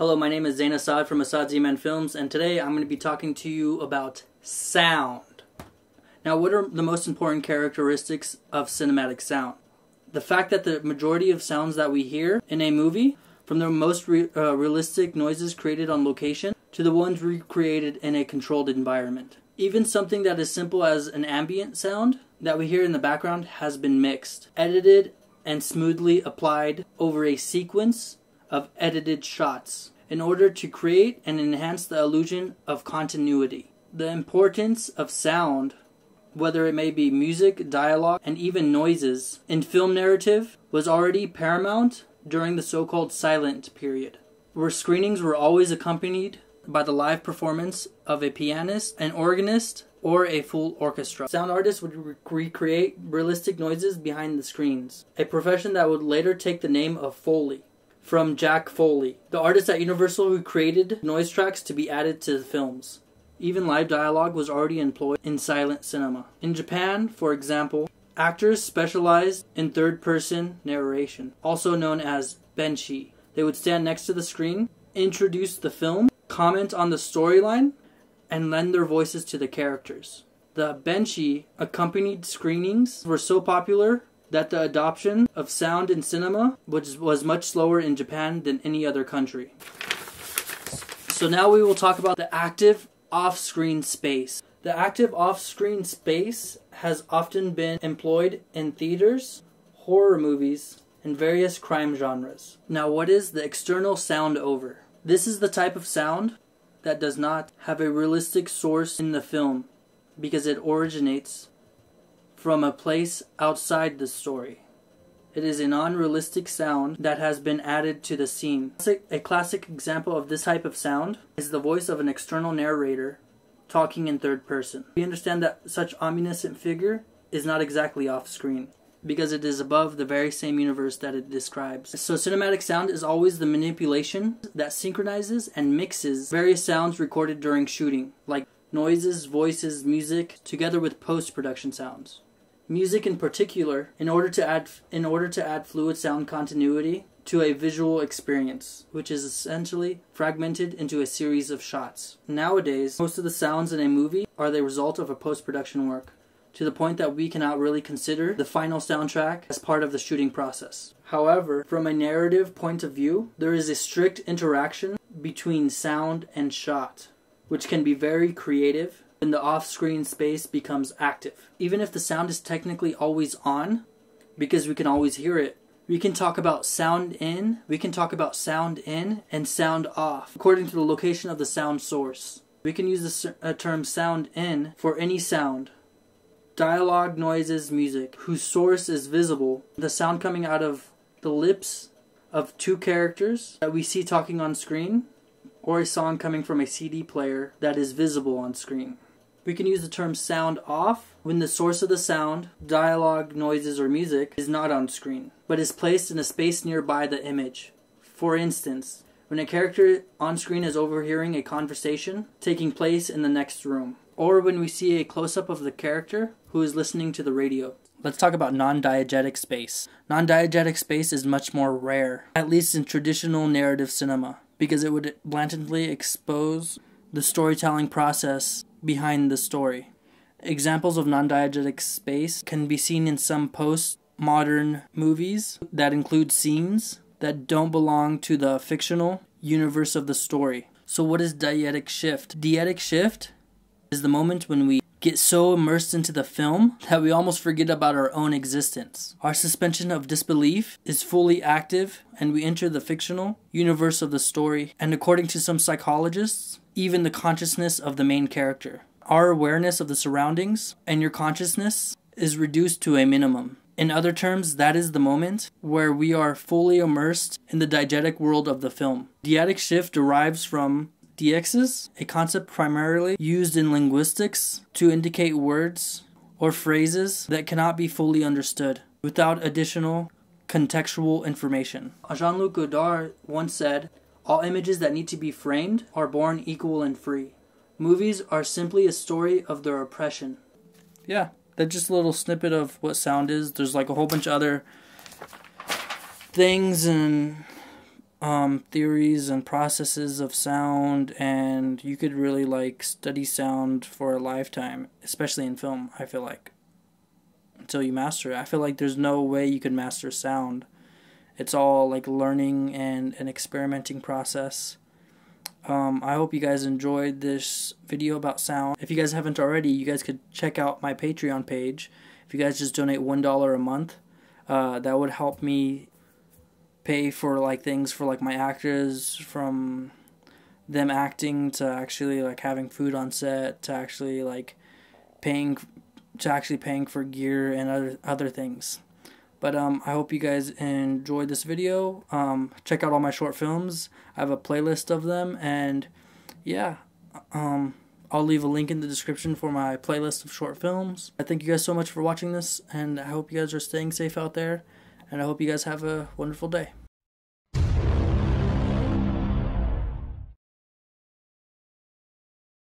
Hello, my name is Zain Assad from Assad Z-Man Films, and today I'm going to be talking to you about sound. Now, what are the most important characteristics of cinematic sound? The fact that the majority of sounds that we hear in a movie, from the most re- uh, realistic noises created on location to the ones recreated in a controlled environment. Even something that is simple as an ambient sound that we hear in the background has been mixed, edited, and smoothly applied over a sequence of edited shots in order to create and enhance the illusion of continuity. The importance of sound, whether it may be music, dialogue, and even noises, in film narrative was already paramount during the so called silent period, where screenings were always accompanied by the live performance of a pianist, an organist, or a full orchestra. Sound artists would re- recreate realistic noises behind the screens, a profession that would later take the name of Foley from Jack Foley, the artist at Universal who created noise tracks to be added to the films. Even live dialogue was already employed in silent cinema. In Japan, for example, actors specialized in third person narration, also known as benshi. They would stand next to the screen, introduce the film, comment on the storyline, and lend their voices to the characters. The benshi accompanied screenings were so popular that the adoption of sound in cinema was, was much slower in Japan than any other country. So now we will talk about the active off-screen space. The active off-screen space has often been employed in theaters, horror movies, and various crime genres. Now what is the external sound over? This is the type of sound that does not have a realistic source in the film because it originates from a place outside the story. It is a non realistic sound that has been added to the scene. A classic example of this type of sound is the voice of an external narrator talking in third person. We understand that such omniscient figure is not exactly off screen because it is above the very same universe that it describes. So cinematic sound is always the manipulation that synchronizes and mixes various sounds recorded during shooting, like noises, voices, music, together with post-production sounds music in particular in order to add in order to add fluid sound continuity to a visual experience, which is essentially fragmented into a series of shots. Nowadays, most of the sounds in a movie are the result of a post-production work, to the point that we cannot really consider the final soundtrack as part of the shooting process. However, from a narrative point of view, there is a strict interaction between sound and shot, which can be very creative when the off-screen space becomes active. Even if the sound is technically always on, because we can always hear it, we can talk about sound in, we can talk about sound in and sound off, according to the location of the sound source. We can use the uh, term sound in for any sound. Dialogue, noises, music, whose source is visible, the sound coming out of the lips of two characters that we see talking on screen, or a song coming from a CD player that is visible on screen. We can use the term sound off when the source of the sound, dialogue, noises, or music is not on screen, but is placed in a space nearby the image. For instance, when a character on screen is overhearing a conversation taking place in the next room, or when we see a close up of the character who is listening to the radio. Let's talk about non diegetic space. Non diegetic space is much more rare, at least in traditional narrative cinema, because it would blatantly expose the storytelling process behind the story. Examples of non diegetic space can be seen in some post modern movies that include scenes that don't belong to the fictional universe of the story. So, what is diegetic shift? Diegetic shift is the moment when we get so immersed into the film that we almost forget about our own existence. Our suspension of disbelief is fully active and we enter the fictional universe of the story, and according to some psychologists, even the consciousness of the main character. Our awareness of the surroundings and your consciousness is reduced to a minimum. In other terms, that is the moment where we are fully immersed in the diegetic world of the film. Diegetic shift derives from Deixis, a concept primarily used in linguistics to indicate words or phrases that cannot be fully understood without additional contextual information. Jean Luc Godard once said, All images that need to be framed are born equal and free. Movies are simply a story of their oppression. Yeah, that's just a little snippet of what sound is. There's like a whole bunch of other things and um, theories and processes of sound, and you could really like study sound for a lifetime, especially in film. I feel like until you master it. I feel like there's no way you could master sound. It's all like learning and an experimenting process. Um, I hope you guys enjoyed this video about sound. If you guys haven't already, you guys could check out my Patreon page. If you guys just donate one dollar a month, uh, that would help me pay for like things for like my actors from them acting to actually like having food on set to actually like paying to actually paying for gear and other other things. But um, I hope you guys enjoyed this video. Um, check out all my short films. I have a playlist of them, and yeah, um, I'll leave a link in the description for my playlist of short films. I thank you guys so much for watching this, and I hope you guys are staying safe out there, and I hope you guys have a wonderful day.